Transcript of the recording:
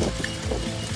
あっ。